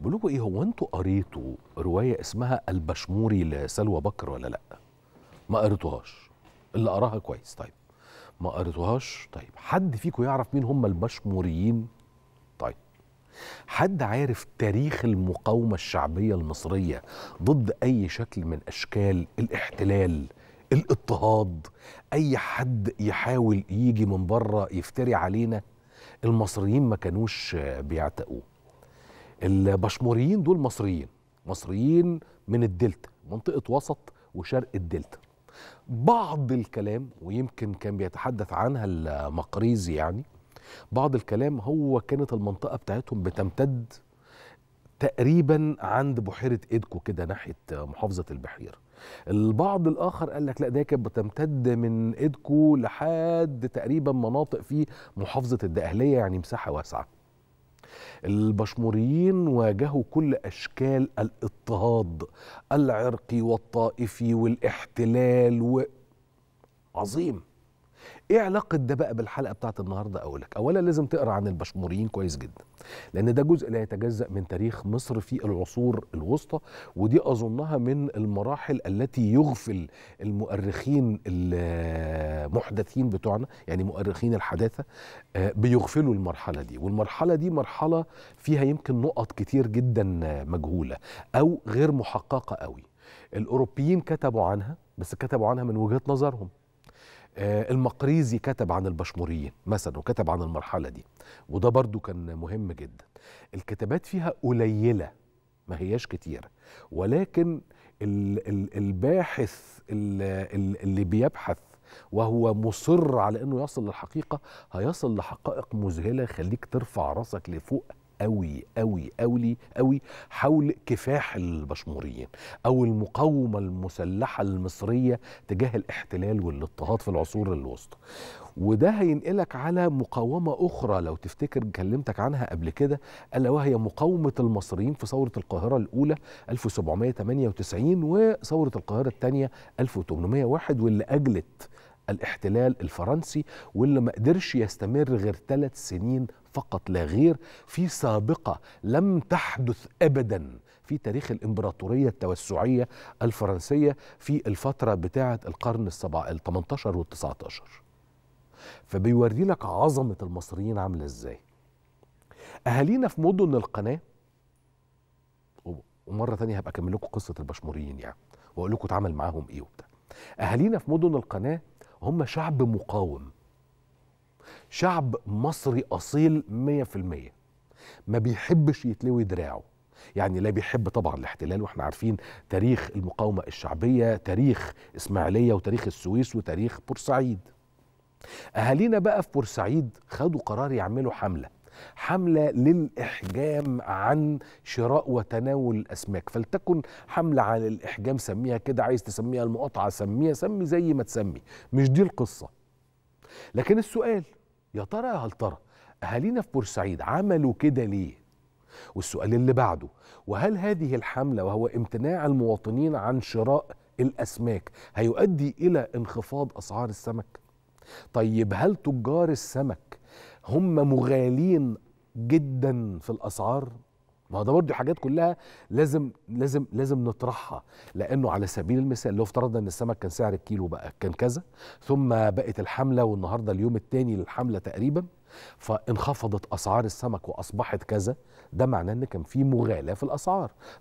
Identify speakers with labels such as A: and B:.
A: بقول لكم إيه هو أنتوا قريتوا رواية اسمها البشموري لسلوى بكر ولا لأ؟ ما قريتوهاش. اللي قراها كويس. طيب. ما قريتوهاش؟ طيب. حد فيكم يعرف مين هم البشموريين؟ طيب. حد عارف تاريخ المقاومة الشعبية المصرية ضد أي شكل من أشكال الاحتلال الاضطهاد؟ أي حد يحاول يجي من بره يفتري علينا؟ المصريين ما كانوش بيعتقوه. البشموريين دول مصريين. مصريين من الدلتا منطقة وسط وشرق الدلتا. بعض الكلام ويمكن كان بيتحدث عنها المقريزي يعني بعض الكلام هو كانت المنطقة بتاعتهم بتمتد تقريبا عند بحيرة إيدكو كده ناحية محافظة البحيرة. البعض الآخر قال لك لا ده كانت بتمتد من إيدكو لحد تقريبا مناطق في محافظة الدقهلية يعني مساحة واسعة. البشموريين واجهوا كل أشكال الاضطهاد العرقي والطائفي والإحتلال و... عظيم. إيه علاقة ده بقى بالحلقة بتاعت النهارده؟ أقول لك اولا لازم تقرأ عن البشموريين كويس جدا لأن ده جزء لا يتجزأ من تاريخ مصر في العصور الوسطى ودي أظنها من المراحل التي يغفل المؤرخين المحدثين بتوعنا يعني مؤرخين الحداثة بيغفلوا المرحلة دي. والمرحلة دي مرحلة فيها يمكن نقط كتير جدا مجهولة أو غير محققة قوي. الأوروبيين كتبوا عنها بس كتبوا عنها من وجهة نظرهم. المقريزي كتب عن البشموريين مثلا وكتب عن المرحلة دي. وده برضو كان مهم جدا. الكتابات فيها قليلة ما هياش كتير. ولكن الباحث اللي بيبحث وهو مصر على إنه يصل للحقيقة هيصل لحقائق مذهلة خليك ترفع راسك لفوق قوي قوي قوي قوي حول كفاح البشموريين أو المقاومة المسلحة المصرية تجاه الاحتلال والاضطهاد في العصور الوسطى. وده هينقلك على مقاومة أخرى لو تفتكر كلمتك عنها قبل كده ألا وهي مقاومة المصريين في ثورة القاهرة الأولى 1798 وثورة القاهرة الثانية 1801 واللي أجلت الاحتلال الفرنسي واللي ما قدرش يستمر غير ثلاث سنين فقط لا غير في سابقة لم تحدث أبدا في تاريخ الإمبراطورية التوسعية الفرنسية في الفترة بتاعة القرن السبع ال 18 وال 19 فبيوري لك عظمة المصريين عاملة إزاي. أهالينا في مدن القناة ومرة تانية هبقى أكمل لكم قصة البشموريين يعني وأقول لكم اتعامل معاهم إيه وبتاع. أهالينا في مدن القناة هم شعب مقاوم. شعب مصري في المية. ما بيحبش يتلوي دراعه. يعني لا بيحب طبعا الاحتلال وإحنا عارفين تاريخ المقاومة الشعبية تاريخ إسماعيلية وتاريخ السويس وتاريخ بورسعيد. أهالينا بقى في بورسعيد خدوا قرار يعملوا حملة. حملة للإحجام عن شراء وتناول الأسماك. فلتكن حملة عن الإحجام سميها كده عايز تسميها المقاطعة سميها سمي زي ما تسمي. مش دي القصة. لكن السؤال يا ترى يا هل ترى أهالينا في بورسعيد عملوا كده ليه؟ والسؤال اللي بعده وهل هذه الحملة وهو امتناع المواطنين عن شراء الأسماك هيؤدي إلى انخفاض أسعار السمك؟ طيب هل تجار السمك هم مغالين جدا في الأسعار؟ ما هو ده برضه حاجات كلها لازم لازم لازم نطرحها. لأنه على سبيل المثال لو افترضنا إن السمك كان سعر الكيلو بقى كان كذا ثم بقت الحملة والنهاردة اليوم الثاني للحملة تقريبا فانخفضت أسعار السمك وأصبحت كذا ده معناه إن كان في مغالاه في الأسعار.